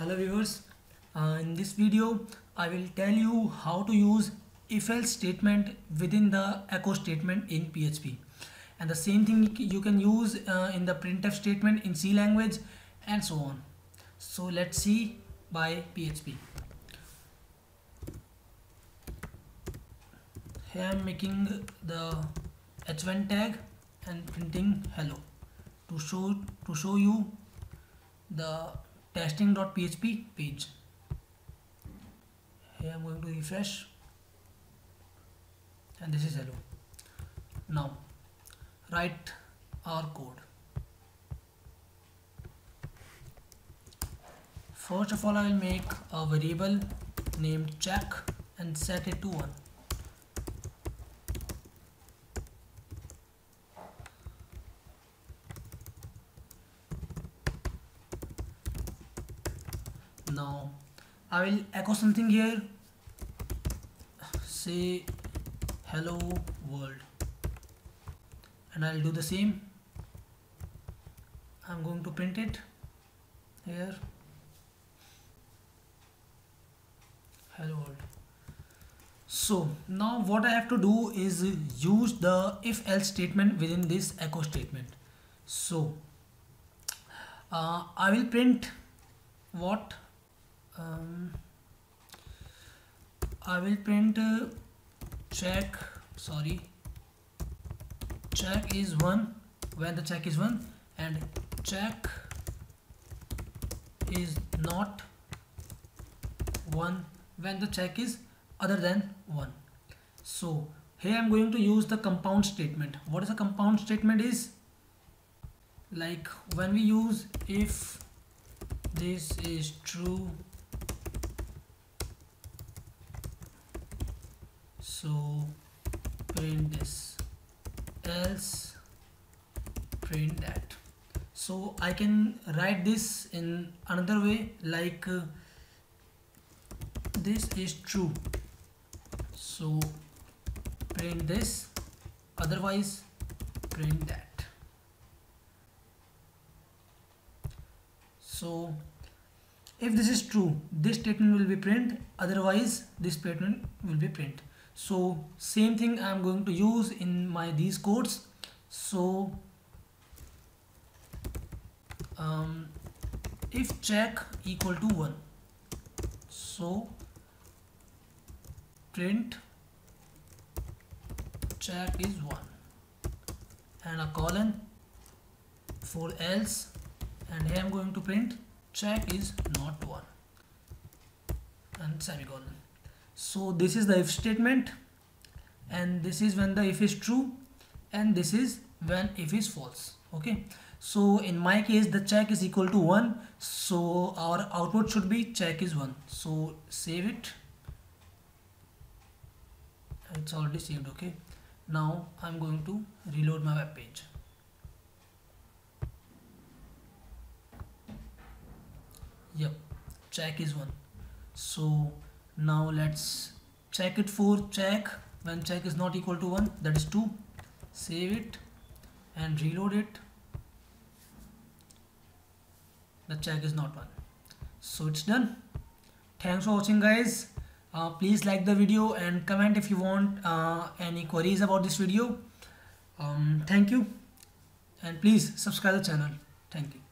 hello viewers uh, in this video I will tell you how to use if else statement within the echo statement in PHP and the same thing you can use uh, in the printf statement in C language and so on. So let's see by PHP here I'm making the h1 tag and printing hello to show to show you the testing.php page. Here I'm going to refresh. And this is hello. Now write our code. First of all I will make a variable named check and set it to 1 now I will echo something here. Say hello world. And I'll do the same. I'm going to print it here. Hello world. So now what I have to do is use the if else statement within this echo statement. So uh, I will print what um, I will print uh, check sorry. Check is 1 when the check is 1 and check is not 1 when the check is other than 1 so here I'm going to use the compound statement. What is a compound statement is? Like when we use if this is true so print this. Else print that. So I can write this in another way like uh, this is true. So print this. Otherwise print that. So if this is true this statement will be print. Otherwise this statement will be print so same thing I'm going to use in my these codes. So um, if check equal to 1 so print check is 1 and a colon for else. And here I'm going to print check is not 1 and semicolon so this is the if statement and this is when the if is true and this is when if is false. Okay? So in my case the check is equal to 1 so our output should be check is 1 so save it. It's already saved okay? Now I'm going to reload my web page. Yep. Check is 1 so now let's check it for check. When check is not equal to 1 that is 2 save it and reload it. The check is not 1 so it's done. Thanks for watching guys. Uh, please like the video and comment if you want uh, any queries about this video. Um, thank you. And please subscribe the channel. Thank you